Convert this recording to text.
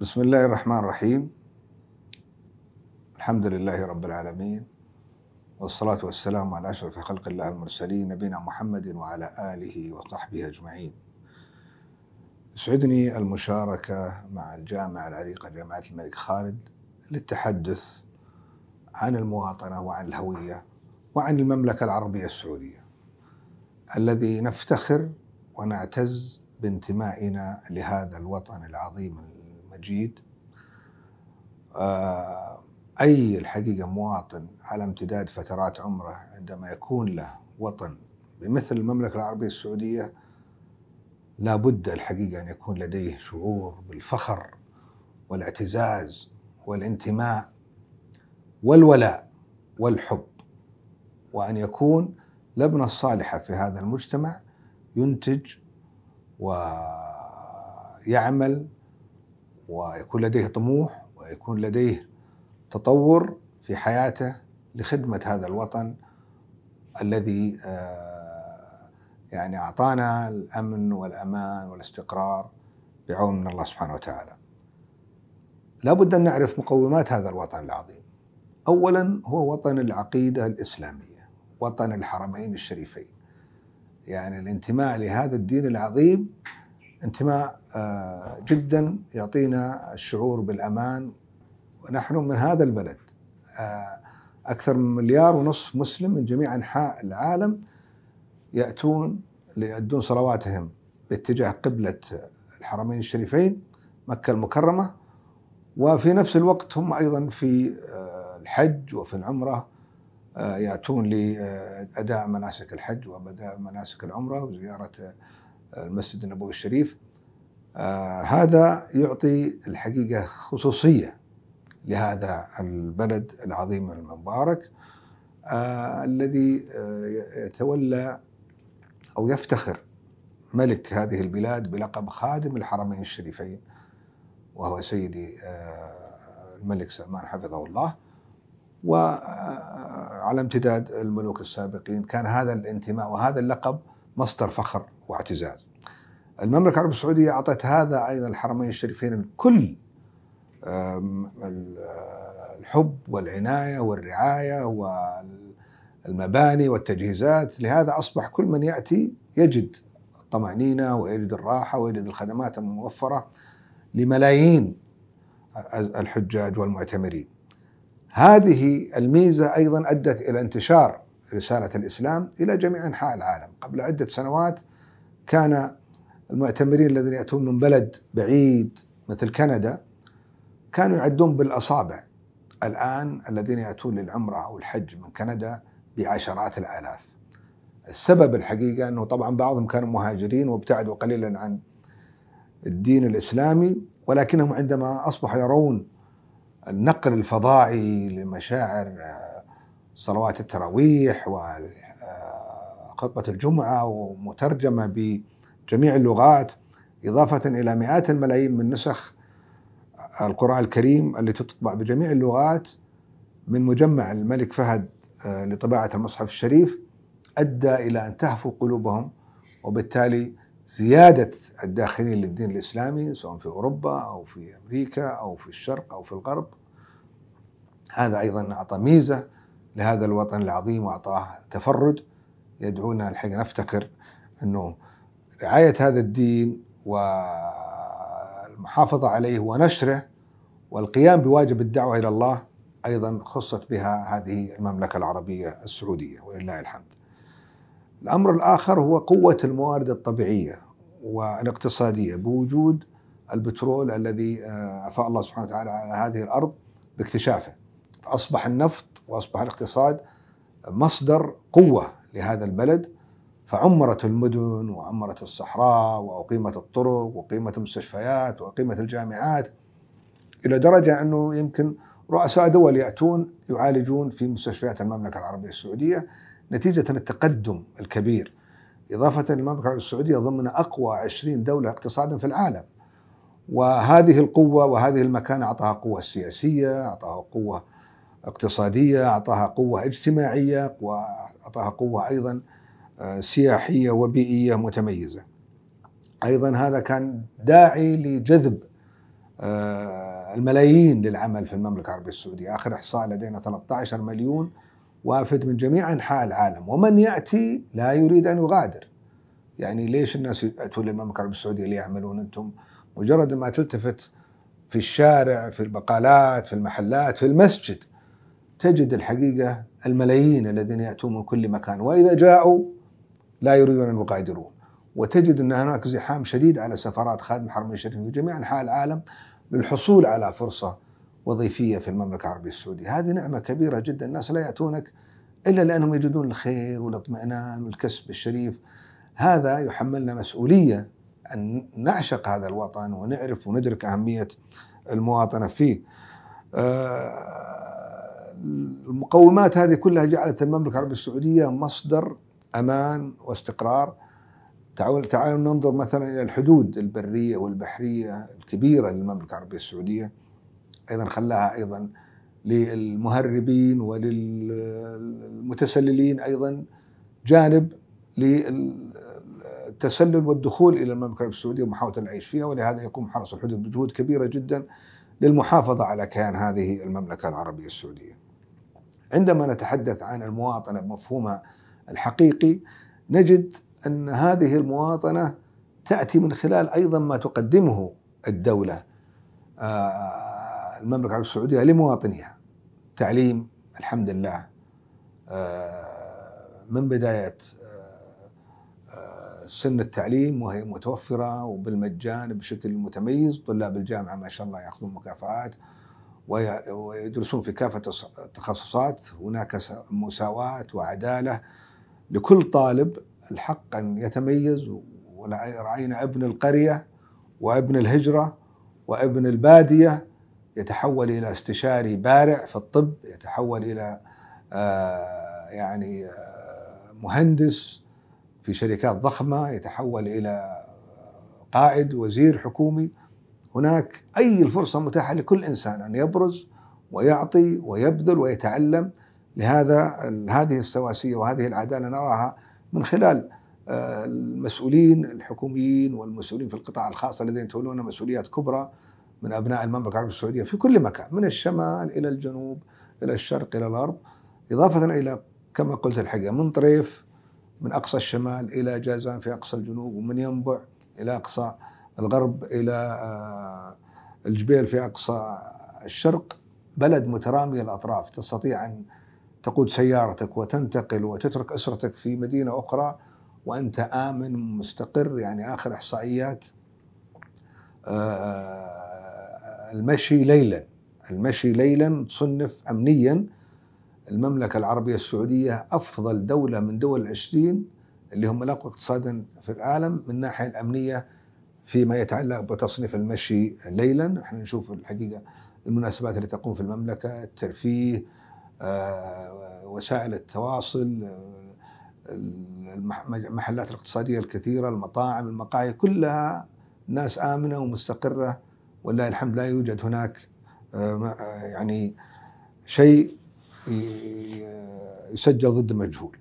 بسم الله الرحمن الرحيم. الحمد لله رب العالمين والصلاة والسلام على أشرف خلق الله المرسلين نبينا محمد وعلى آله وصحبه أجمعين. يسعدني المشاركة مع الجامعة العريقة جامعة الملك خالد للتحدث عن المواطنة وعن الهوية وعن المملكة العربية السعودية الذي نفتخر ونعتز بانتمائنا لهذا الوطن العظيم المجيد آه، أي الحقيقة مواطن على امتداد فترات عمره عندما يكون له وطن بمثل المملكة العربية السعودية لا بد الحقيقة أن يكون لديه شعور بالفخر والاعتزاز والانتماء والولاء والحب وأن يكون لبنة الصالحة في هذا المجتمع ينتج ويعمل ويكون لديه طموح ويكون لديه تطور في حياته لخدمة هذا الوطن الذي آه، يعني أعطانا الأمن والأمان والاستقرار بعون من الله سبحانه وتعالى. لابد أن نعرف مقومات هذا الوطن العظيم. أولا هو وطن العقيدة الإسلامية وطن الحرمين الشريفين. يعني الانتماء لهذا الدين العظيم انتماء آه، جدا يعطينا الشعور بالأمان. ونحن من هذا البلد آه، أكثر من مليار ونصف مسلم من جميع أنحاء العالم يأتون ليؤدون صلواتهم باتجاه قبلة الحرمين الشريفين مكة المكرمة. وفي نفس الوقت هم أيضا في آه، الحج وفي العمرة يأتون لأداء مناسك الحج واداء مناسك العمرة وزيارة المسجد النبوي الشريف آه هذا يعطي الحقيقة خصوصية لهذا البلد العظيم المبارك آه الذي آه يتولى أو يفتخر ملك هذه البلاد بلقب خادم الحرمين الشريفين وهو سيدي الملك سلمان حفظه الله. وعلى امتداد الملوك السابقين كان هذا الانتماء وهذا اللقب مصدر فخر واعتزاز. المملكة العربية السعودية أعطت هذا أيضا الحرمين الشريفين كل الحب والعناية والرعاية والمباني والتجهيزات. لهذا أصبح كل من يأتي يجد الطمأنينة ويجد الراحة ويجد الخدمات الموفرة لملايين الحجاج والمعتمرين. هذه الميزة أيضا أدت إلى انتشار رسالة الإسلام إلى جميع أنحاء العالم. قبل عدة سنوات كان المعتمرين الذين يأتون من بلد بعيد مثل كندا كانوا يعدون بالأصابع. الآن الذين يأتون للعمرة أو الحج من كندا بعشرات الآلاف. السبب الحقيقة أنه طبعا بعضهم كانوا مهاجرين وابتعدوا قليلا عن الدين الإسلامي ولكنهم عندما أصبحوا يرون النقل الفضائي لمشاعر صلوات التراويح وخطبة الجمعة ومترجمة بجميع اللغات إضافة إلى مئات الملايين من نسخ القرآن الكريم التي تطبع بجميع اللغات. من مجمع الملك فهد آه، لطباعة المصحف الشريف أدى إلى أن تهفو قلوبهم وبالتالي زيادة الداخلين للدين الإسلامي سواء في أوروبا أو في أمريكا أو في الشرق أو في الغرب. هذا أيضا أعطى ميزة لهذا الوطن العظيم وأعطاه تفرد. يدعونا الحقيقة نفتكر إنه رعاية هذا الدين والمحافظة عليه ونشره والقيام بواجب الدعوة إلى الله أيضا خصت بها هذه المملكة العربية السعودية ولله الحمد. الأمر الآخر هو قوة الموارد الطبيعية والاقتصادية بوجود البترول الذي آه، أفاء الله سبحانه وتعالى على هذه الأرض باكتشافه. فأصبح النفط وأصبح الاقتصاد مصدر قوة لهذا البلد فعمرت المدن وعمرت الصحراء وأقيمت الطرق واقيمت المستشفيات واقيمت الجامعات إلى درجة أنه يمكن رؤساء دول يأتون يعالجون في مستشفيات المملكة العربية السعودية نتيجة التقدم الكبير. إضافة المملكة العربية السعودية ضمن أقوى 20 دولة اقتصادا في العالم. وهذه القوة وهذه المكانه أعطاها قوة سياسية أعطاها قوة اقتصادية أعطاها قوة اجتماعية وأعطاها قوة أيضا آه، سياحية وبيئية متميزة. أيضا هذا كان داعي لجذب آه، الملايين للعمل في المملكة العربية السعودية. آخر إحصاء لدينا 13 مليون وآفد من جميع أنحاء العالم. ومن يأتي لا يريد أن يغادر. يعني ليش الناس يأتون للمملكة العربية السعودية ليعملون أنتم؟ مجرد ما تلتفت في الشارع في البقالات في المحلات في المسجد تجد الحقيقة الملايين الذين يأتون من كل مكان وإذا جاءوا لا يريدون أن يغادرون وتجد أن هناك زحام شديد على سفرات خادم الحرمين الشريفين في جميع أنحاء العالم للحصول على فرصة وظيفية في المملكة العربية السعودية. هذه نعمة كبيرة جدا الناس لا يأتونك إلا لأنهم يجدون الخير والاطمئنان والكسب الشريف. هذا يحملنا مسؤولية أن نعشق هذا الوطن ونعرف وندرك أهمية المواطنة فيه. آه، المقومات هذه كلها جعلت المملكة العربية السعودية مصدر أمان واستقرار تعالوا تعالوا ننظر مثلا إلى الحدود البرية والبحرية الكبيرة للمملكة العربية السعودية أيضا خلاها أيضا للمهربين وللمتسللين أيضا جانب للتسلل والدخول إلى المملكة العربية السعودية ومحاولة العيش فيها ولهذا يقوم حرس الحدود بجهود كبيرة جدا للمحافظة على كيان هذه المملكة العربية السعودية. عندما نتحدث عن المواطنة بمفهومها الحقيقي نجد أن هذه المواطنة تأتي من خلال أيضا ما تقدمه الدولة آه، المملكة العربية السعودية لمواطنيها. تعليم الحمد لله آه، من بداية آه، سن التعليم وهي متوفرة وبالمجان بشكل متميز طلاب الجامعة ما شاء الله يأخذون مكافآت. ويدرسون في كافة التخصصات. هناك مساواة وعدالة لكل طالب الحق أن يتميز ورأينا ابن القرية وابن الهجرة وابن البادية. يتحول إلى استشاري بارع في الطب يتحول إلى آه، يعني آه، مهندس في شركات ضخمة. يتحول إلى قائد وزير حكومي. هناك أي الفرصة متاحة لكل إنسان أن يبرز ويعطي ويبذل ويتعلم. لهذا هذه السواسية وهذه العدالة نراها من خلال آه، المسؤولين الحكوميين والمسؤولين في القطاع الخاص الذين يتولون مسؤوليات كبرى من أبناء المملكة العربية السعودية في كل مكان من الشمال إلى الجنوب إلى الشرق إلى الغرب إضافة إلى كما قلت الحقيقة من طريف من أقصى الشمال إلى جازان في أقصى الجنوب ومن ينبع إلى أقصى الغرب إلى آه، الجبيل في أقصى الشرق بلد مترامي الأطراف. تستطيع أن تقود سيارتك وتنتقل وتترك أسرتك في مدينة أخرى وأنت آمن مستقر. يعني آخر إحصائيات آه، المشي ليلا. المشي ليلا تصنف امنيا. المملكة العربية السعودية أفضل دولة من دول العشرين اللي هم الاقوى اقتصادا في العالم من الناحية الأمنية فيما يتعلق بتصنيف المشي ليلا. إحنا نشوف الحقيقة المناسبات اللي تقوم في المملكة الترفيه آه، وسائل التواصل المحلات الاقتصادية الكثيرة المطاعم المقاهي كلها ناس آمنة ومستقرة. ولله الحمد لا يوجد هناك آه، يعني شيء يسجل ضد مجهول.